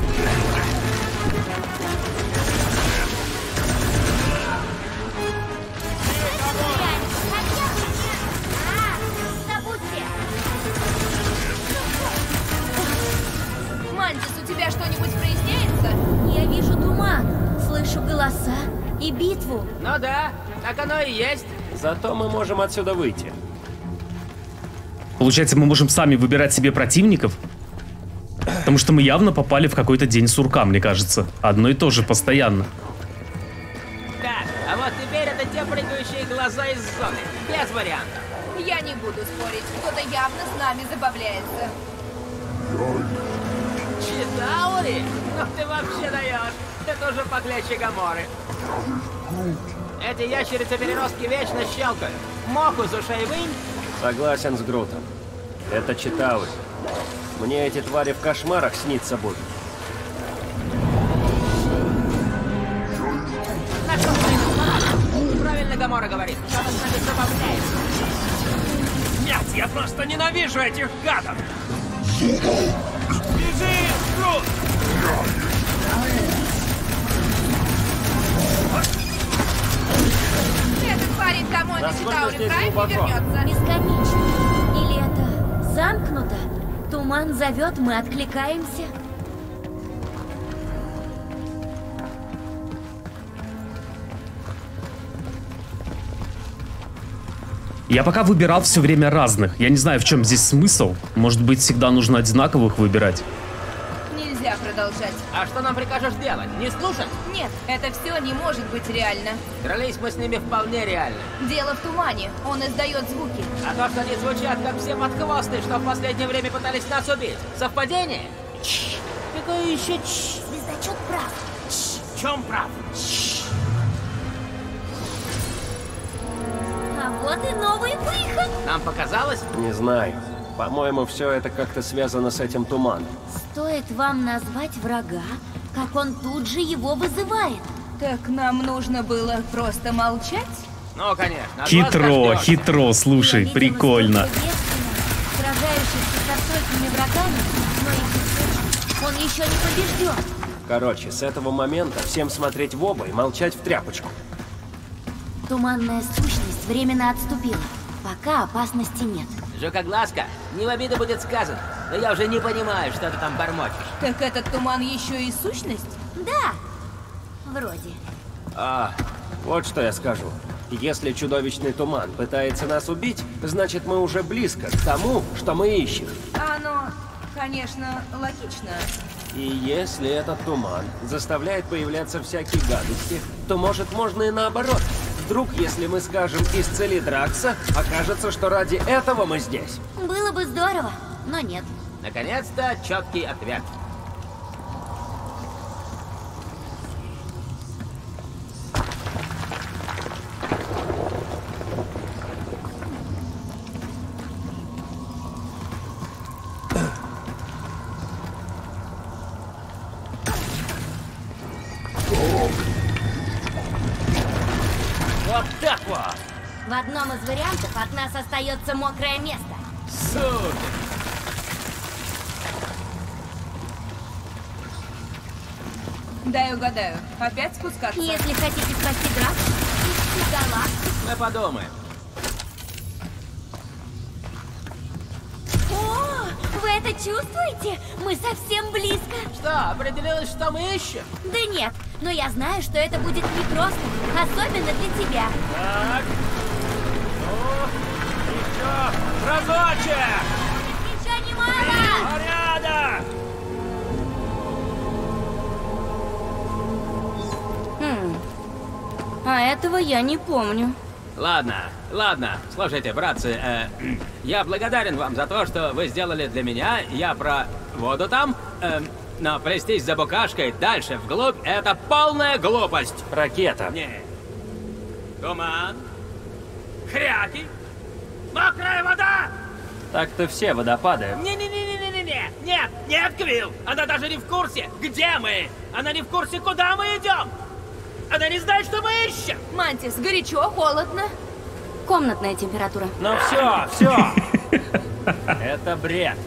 Тебя что-нибудь проясняется? Я вижу туман, слышу голоса и битву. Ну да, так оно и есть. Зато мы можем отсюда выйти. Получается, мы можем сами выбирать себе противников? Потому что мы явно попали в какой-то день сурка, мне кажется. Одно и то же постоянно. Так, а вот теперь это те прыгающие глаза из зоны. Без вариантов. Я не буду спорить. Кто-то явно с нами забавляется. Читаури? Ну ты вообще даешь. Это уже похлеще Гаморы. Эти ящерицы-переростки вечно щелкают. Мох из ушей вынь. Согласен с Грутом. Это Читаури. Мне эти твари в кошмарах снится будут. Ты? Правильно Гамора говорит. Кто-то с нами забавляется. Нет, я просто ненавижу этих гадов! Этот парень домой на не глубоко? вернется. Бесконечно. Или это замкнуто? Туман зовет, мы откликаемся. Я пока выбирал все время разных. Я не знаю, в чем здесь смысл. Может быть, всегда нужно одинаковых выбирать. Продолжать. А что нам прикажешь делать? Не слушать? Нет, это все не может быть реально. Дрались мы с ними вполне реально. Дело в тумане. Он издает звуки. А то, что они звучат, как все подхвосты, что в последнее время пытались нас убить. Совпадение? Какое еще ч? Звездочет прав. В чем прав? А вот и новый выход. Нам показалось? Не знаю. По-моему, все это как-то связано с этим туманом. Стоит вам назвать врага, как он тут же его вызывает. Так нам нужно было просто молчать? Ну, конечно. Хитро, хитро, слушай, Я прикольно. столько девственниц, сражающихся со столькими врагами, но и все он еще не побежден. Короче, с этого момента всем смотреть в оба и молчать в тряпочку. Туманная сущность временно отступила. Пока опасности нет. Жукоглазка, не в обиду будет сказано, но я уже не понимаю, что ты там бормочешь. Так этот туман еще и сущность? Да, вроде. А, вот что я скажу. Если чудовищный туман пытается нас убить, значит мы уже близко к тому, что мы ищем. Оно, конечно, логично. И если этот туман заставляет появляться всякие гадости, то может можно и наоборот. Вдруг, если мы скажем «исцели Дракса», окажется, что ради этого мы здесь. Было бы здорово, но нет. Наконец-то четкий ответ. Остается мокрое место. Супер! Дай угадаю. Опять спускаться? Если хотите спасти Дракс, ищите галактику. Мы подумаем. О, Вы это чувствуете? Мы совсем близко. Что, определилось, что мы ищем? Да нет, но я знаю, что это будет непросто, особенно для тебя. Так. Разочек! Еще немало! Порядок! Хм. А этого я не помню. Ладно, ладно. Слушайте, братцы, э, я благодарен вам за то, что вы сделали для меня. Я про воду там. э, но плестись за букашкой дальше, вглубь, это полная глупость. Ракета. Не. Туман. Хряки. Мокрая вода! Так-то все водопады. Не-не-не-не-не-не! Нет, нет, Квилл! Она даже не в курсе, где мы! Она не в курсе, куда мы идем! Она не знает, что мы ищем! Мантис, горячо, холодно. Комнатная температура. Ну все, все. Это бред.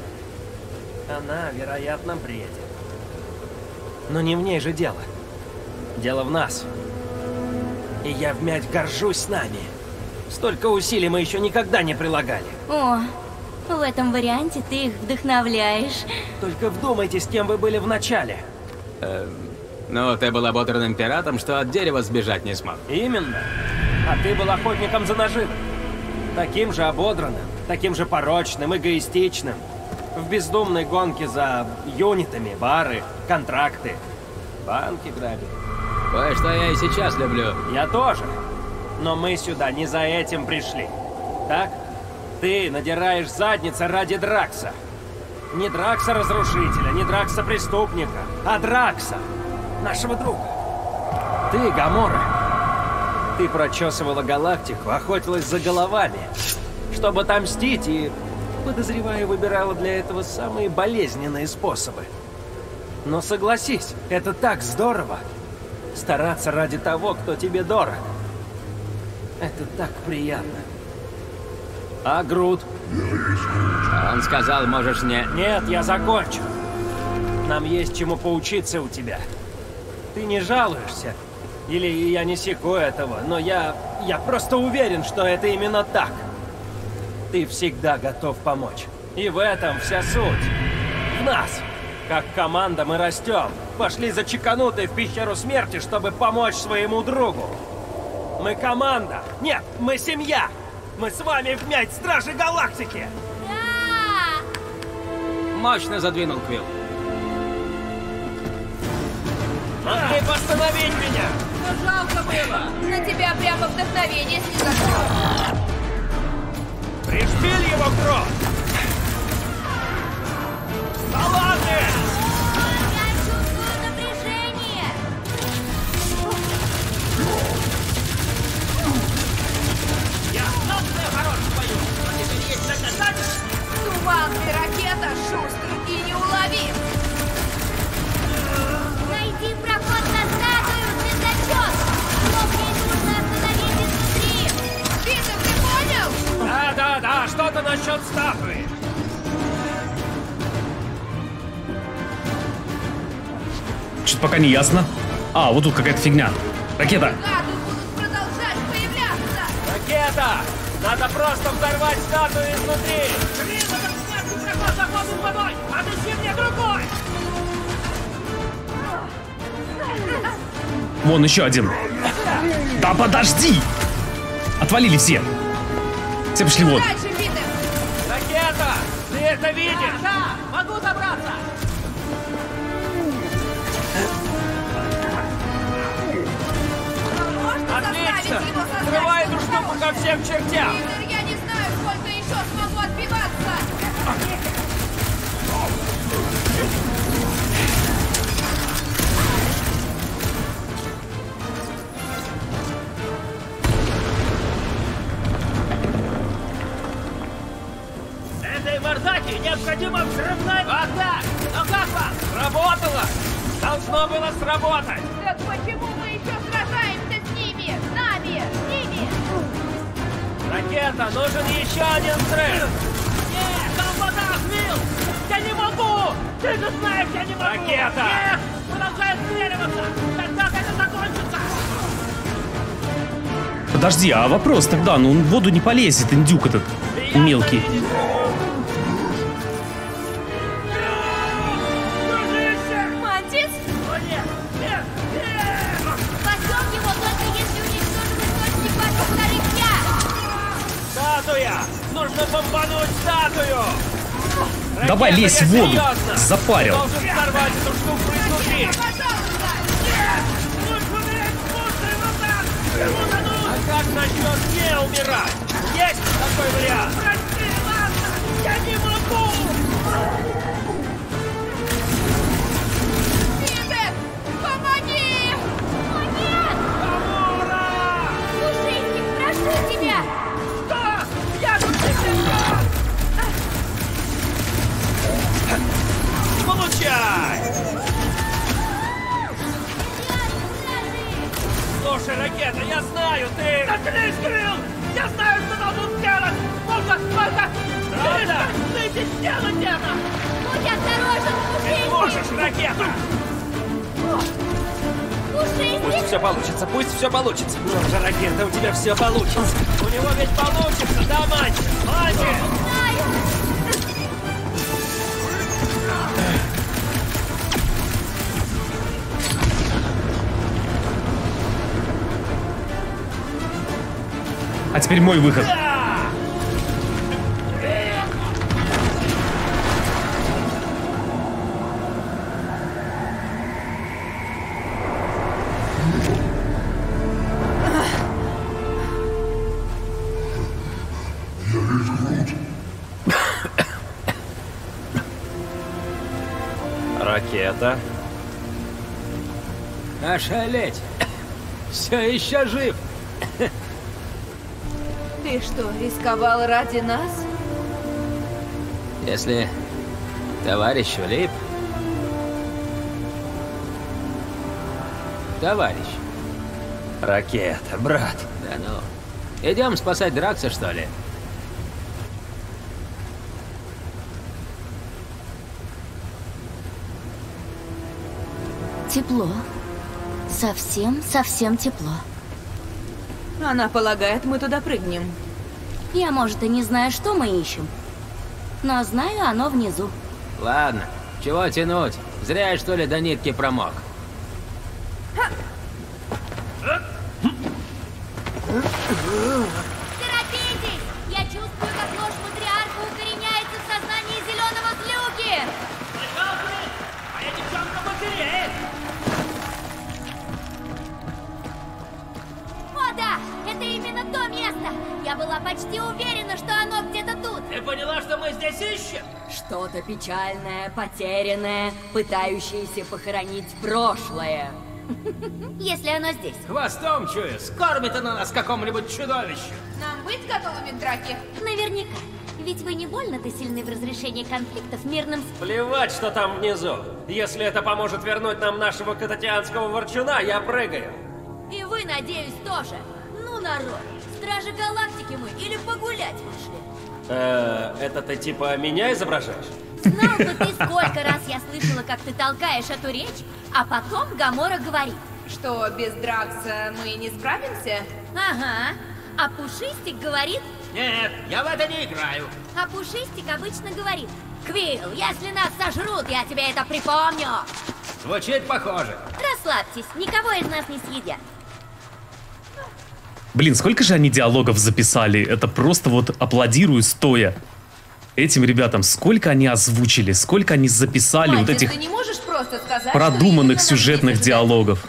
Она, вероятно, бредит. Но не в ней же дело. Дело в нас. И я вмять горжусь нами. Столько усилий мы еще никогда не прилагали. О, в этом варианте ты их вдохновляешь. Только вдумайтесь, кем вы были в начале. Ну, ты был ободранным пиратом, что от дерева сбежать не смог. Именно. А ты был охотником за наживой. Таким же ободранным, таким же порочным, эгоистичным. В бездумной гонке за юнитами, бары, контракты. Банки грабили. Кое-что я и сейчас люблю. Я тоже. Но мы сюда не за этим пришли. Так? Ты надираешь задницы ради Дракса. Не Дракса разрушителя, не Дракса преступника, а Дракса, нашего друга. Ты, Гамора, ты прочесывала галактику, охотилась за головами, чтобы отомстить и, подозреваю, выбирала для этого самые болезненные способы. Но согласись, это так здорово. Стараться ради того, кто тебе дорог. Это так приятно. А Грут? Он сказал, можешь не... Нет, я закончу. Нам есть чему поучиться у тебя. Ты не жалуешься. Или я не секу этого, но я... Я просто уверен, что это именно так. Ты всегда готов помочь. И в этом вся суть. В нас. Как команда мы растем. Пошли за чеканутой в пещеру смерти, чтобы помочь своему другу. Мы команда. Нет, мы семья. Мы с вами вмять Стражи Галактики. Да! Мощно задвинул Квилл. Могли бы остановить меня. Но жалко было. На тебя прямо вдохновение снизошло. Пришпиль его в гроб! Не ясно. А, вот тут какая-то фигня. Ракета. Ракета! Надо просто взорвать статую изнутри! Блин, этот смертный проход заходит водой! Отыщи мне другой! Вон еще один. Да подожди! Отвалили все. Все пошли вон. Ко всем чертям! Питер, я не знаю, сколько еще смогу отбиваться. Этой мордаке необходима взрывная... Вот так! Ну как вам? Сработало! Должно было сработать! Ракета, нужен еще один взрыв! Нет, там вода, Квилл! Я не могу! Ты же знаешь, я не могу! Ракета! Нет! Продолжай стреливаться! Тогда это закончится! Подожди, а вопрос тогда, ну он в воду не полезет, индюк этот мелкий. Давай лезь в воду. серьезно! Запарил. А как насчет не умирать? Есть такой вариант? Прости, ладно, я не могу! Получай! Слушай, ракета, я знаю, ты... Заткнись, Крилл! Я знаю, что должен сделать! Можно, можно! Правда? Перестань сделать это! Будь осторожен, Ты Пушистик! можешь, ракета! Пушистик! все получится, пусть все получится. Ну же, ракета, у тебя все получится. У него ведь получится, да, мальчик? Мальчик! А теперь мой выход. Ракета. Ошалеть! Все еще жив! Ты что, рисковал ради нас? Если товарищ улип... Товарищ, Ракета, брат. да ну. Идем спасать Дракса, что ли? Тепло. Совсем-совсем тепло. Она полагает, мы туда прыгнем. Я, может, и не знаю, что мы ищем. Но знаю, оно внизу. Ладно, чего тянуть? Зря я, что ли, до нитки промок. Потерянное, пытающееся похоронить прошлое. Если оно здесь. Хвостом чую, скормит она нас какому-нибудь чудовищу. Нам быть готовыми к драке? Наверняка. Ведь вы не больно-то сильны в разрешении конфликтов мирным. Плевать, что там внизу. Если это поможет вернуть нам нашего кататианского ворчуна, я прыгаю. И вы, надеюсь, тоже. Ну, народ, стражи галактики мы или погулять вышли? Э, это ты типа меня изображаешь? Знал бы ты, сколько раз я слышала, как ты толкаешь эту речь, а потом Гамора говорит. Что, без Дракса мы не справимся? Ага. А Пушистик говорит... Нет, я в это не играю. А Пушистик обычно говорит... Квилл, если нас сожрут, я тебе это припомню. Звучит похоже. Расслабьтесь, никого из нас не съедят. Блин, сколько же они диалогов записали? Это просто вот аплодирую стоя. Этим ребятам сколько они озвучили, сколько они записали вот Мантис, этих ты не можешь просто сказать, продуманных сюжетных диалогов.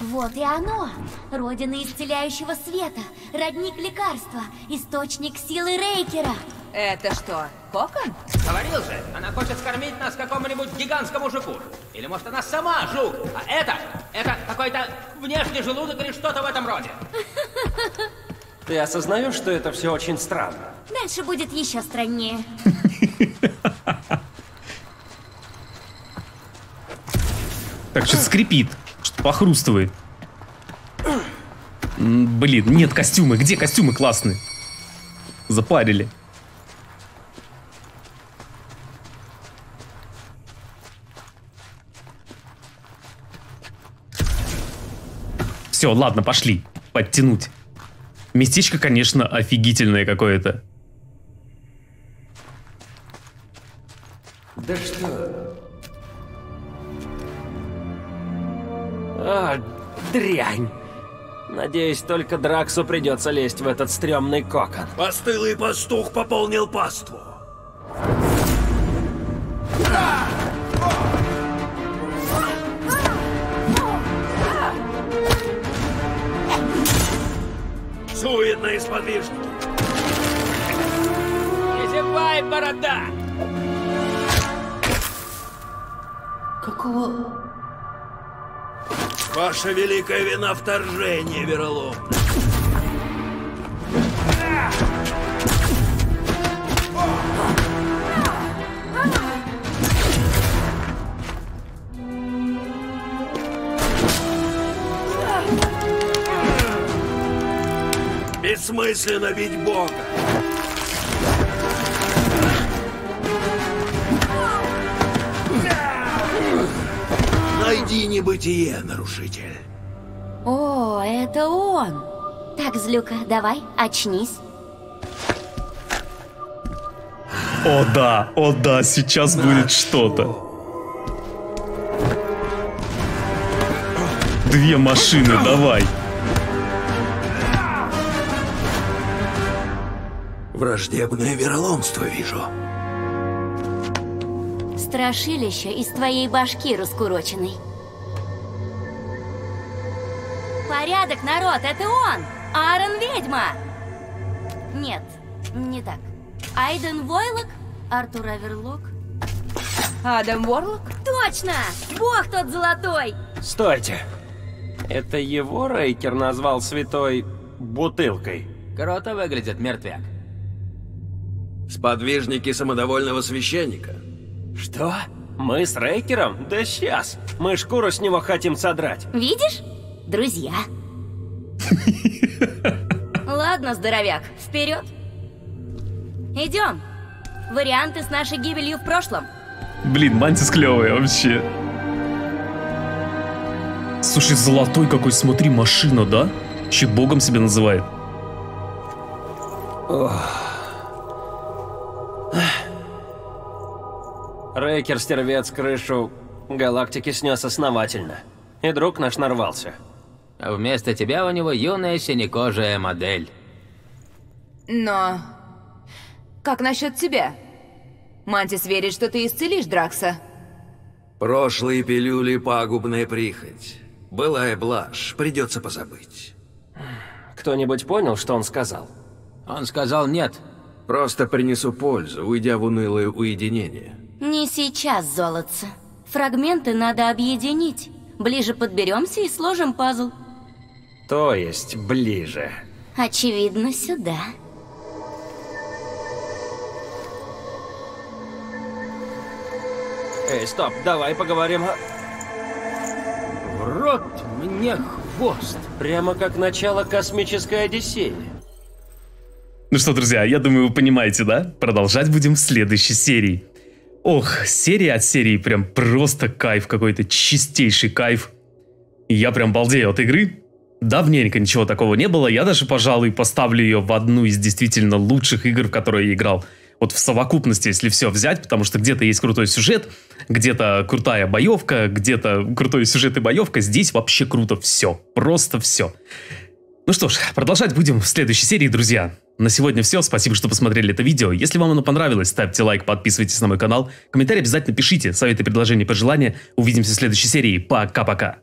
Вот и оно. Родина исцеляющего света, родник лекарства, источник силы Рейкера. Это что, кокон? Говорил же, она хочет скормить нас какому-нибудь гигантскому жуку. Или может она сама жук, а это, это какой-то внешний желудок или что-то в этом роде. Ты осознаешь, что это все очень странно? Дальше будет еще страннее. Так, что-то скрипит, что похрустывает. Блин, нет костюмы. Где костюмы классные? Запарили. Все, ладно, пошли. Подтянуть. Местечко, конечно, офигительное какое-то. Да что? А, дрянь. Надеюсь, только Драксу придется лезть в этот стрёмный кокон. Постылый пастух пополнил паству. Суетные сподвижники. Не зевай, борода! Какого... Ваша великая вина вторжение, Веролом. Бессмысленно бить Бога. Найди небытие, нарушитель. О, это он. Так, Злюка, давай, очнись. О да, о да, сейчас будет что-то. Две машины, давай. Враждебное вероломство вижу. Страшилище из твоей башки раскуроченный. Порядок, народ, это он! Аарон Ведьма! Нет, не так. Айден Войлок? Артур Аверлок? Адам Уорлок? Точно! Бог тот золотой! Стойте. Это его Рейкер назвал святой бутылкой. Круто выглядит мертвяк. Сподвижники самодовольного священника. Что? Мы с Рейкером? Да сейчас. Мы шкуру с него хотим содрать. Видишь? Друзья. Ладно, здоровяк, вперед. Идем. Варианты с нашей гибелью в прошлом. Блин, Мантис клевый вообще. Слушай, золотой какой, смотри, машина, да? Че богом себя называет. Рейкер стервец крышу галактики снес основательно. И друг наш нарвался. А вместо тебя у него юная синекожая модель. Но... Как насчет тебя? Мантис верит, что ты исцелишь Дракса. Прошлые пилюли – пагубная прихоть. Былая блажь, придется позабыть. Кто-нибудь понял, что он сказал? Он сказал нет. Просто принесу пользу, уйдя в унылое уединение. Не сейчас, золотце. Фрагменты надо объединить. Ближе подберемся и сложим пазл. То есть ближе. Очевидно, сюда. Эй, стоп, давай поговорим о... В рот мне хвост. Прямо как начало космической Одиссеи. Ну что, друзья, я думаю, вы понимаете, да? Продолжать будем в следующей серии. Ох, серия от серии прям просто кайф какой-то, чистейший кайф. Я прям балдею от игры. Давненько ничего такого не было, я даже, пожалуй, поставлю ее в одну из действительно лучших игр, в которые я играл. Вот в совокупности, если все взять, потому что где-то есть крутой сюжет, где-то крутая боевка, где-то крутой сюжет и боевка, здесь вообще круто все, просто все. Ну что ж, продолжать будем в следующей серии, друзья. На сегодня все, спасибо, что посмотрели это видео. Если вам оно понравилось, ставьте лайк, подписывайтесь на мой канал, комментарий обязательно пишите, советы, предложения, пожелания. Увидимся в следующей серии. Пока-пока.